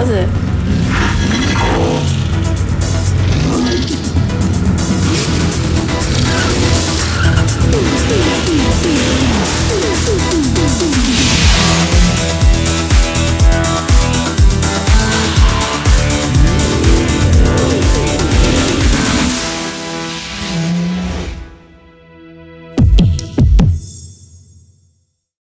was it?